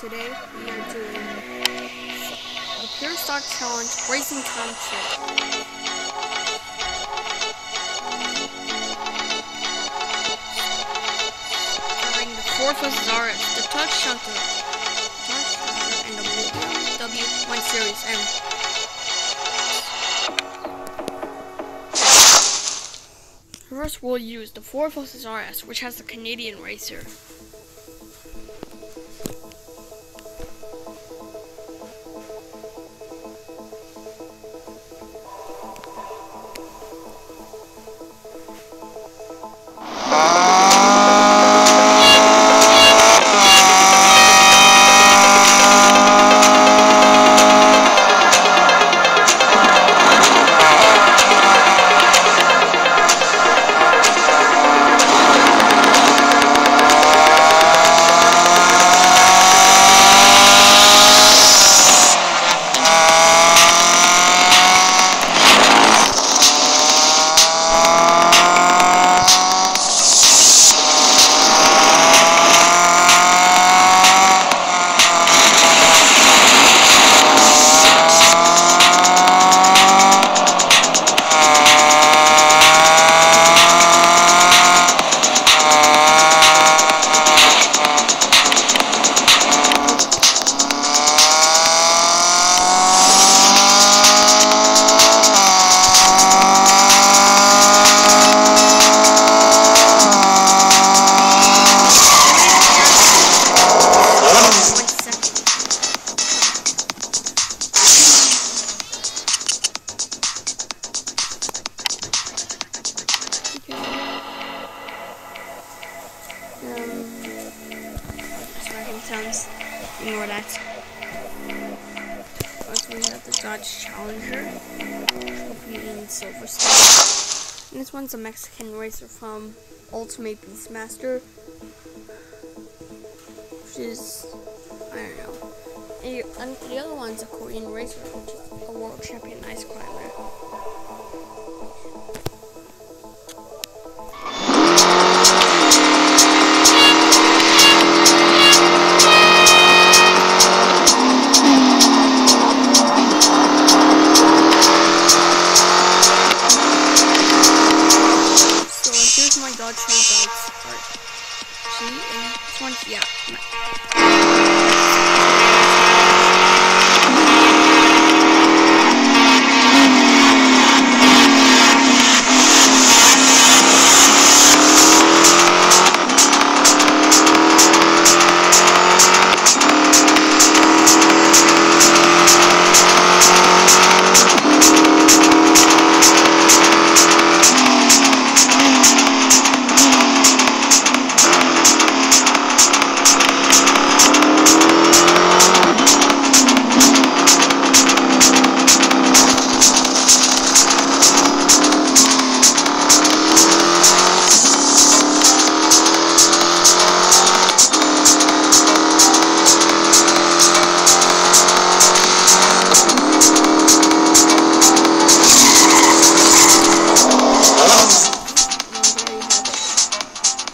Today we are doing the Pure Stock Challenge Racing Township. Starring the Ford vs RS, the Touch Shunter, and the W1 Series M. First, we'll use the Ford vs RS, which has the Canadian racer. Ignore that. First we have the Dodge Challenger. In Silverstone. And this one's a Mexican racer from Ultimate Beastmaster. Which is, I don't know. And and the other one's a Korean racer, which is a world champion ice climber. My Dodge Hellbite part. See, and this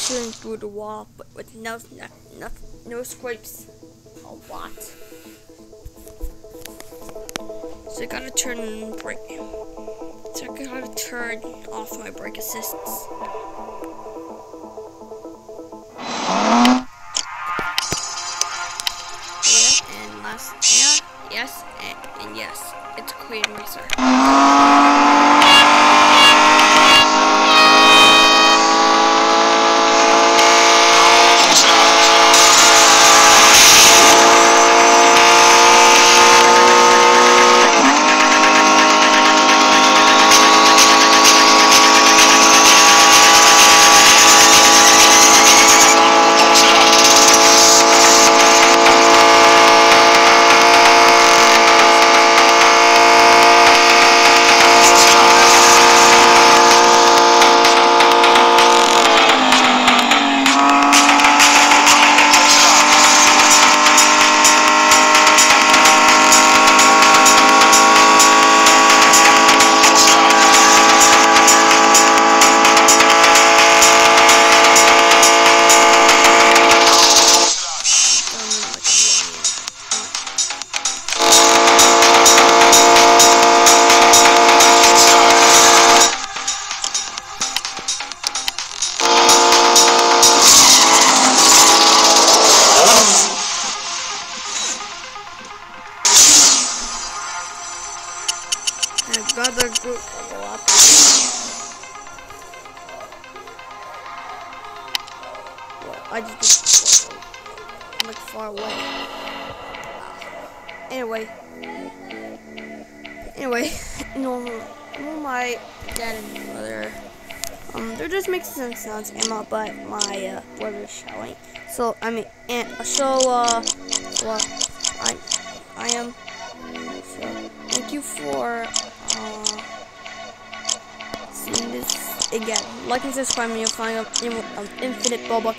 crashing through the wall, but with no no no, no scrapes. A lot. So I gotta turn brake. So I gotta turn off my brake assists. Yeah, and last, yeah, yes, and, and yes, it's Queen Racer. Will go I just I'm like far away. Anyway. Anyway, normal, my dad and mother. Um, they're just making some sounds, Emma, but my uh, brother's showing. So I mean, and so uh, well, I, I am. So thank you for seeing this again. Like and subscribe, and you'll find um, infinite Robux.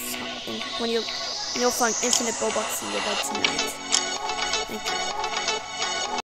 When you you'll find infinite Robux in your bed tonight. Thank you.